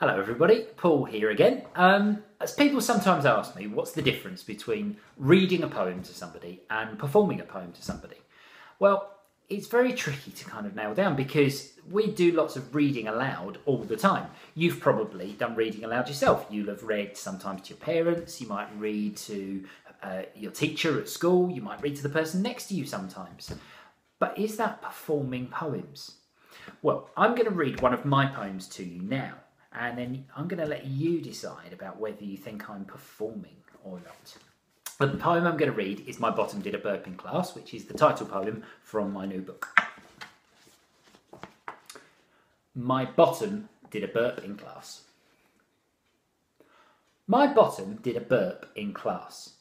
Hello everybody, Paul here again. Um, as people sometimes ask me, what's the difference between reading a poem to somebody and performing a poem to somebody? Well, it's very tricky to kind of nail down because we do lots of reading aloud all the time. You've probably done reading aloud yourself. You'll have read sometimes to your parents, you might read to uh, your teacher at school, you might read to the person next to you sometimes. But is that performing poems? Well, I'm going to read one of my poems to you now and then I'm going to let you decide about whether you think I'm performing or not. The poem I'm going to read is My Bottom Did a Burp in Class, which is the title poem from my new book. My bottom did a burp in class. My bottom did a burp in class.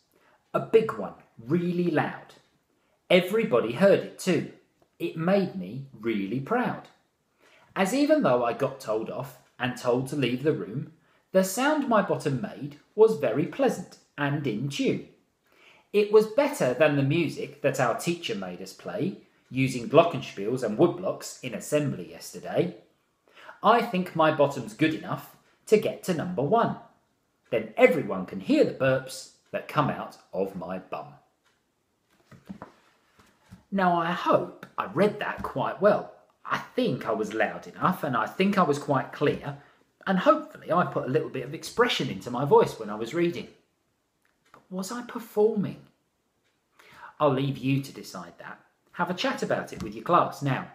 A big one, really loud. Everybody heard it too. It made me really proud. As even though I got told off, and told to leave the room, the sound my bottom made was very pleasant and in tune. It was better than the music that our teacher made us play, using glockenspiels and woodblocks in assembly yesterday. I think my bottom's good enough to get to number one. Then everyone can hear the burps that come out of my bum. Now I hope I read that quite well I think I was loud enough and I think I was quite clear, and hopefully I put a little bit of expression into my voice when I was reading. But was I performing? I'll leave you to decide that. Have a chat about it with your class. Now,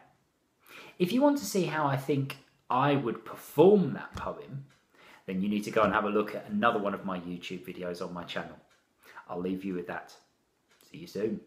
if you want to see how I think I would perform that poem, then you need to go and have a look at another one of my YouTube videos on my channel. I'll leave you with that. See you soon.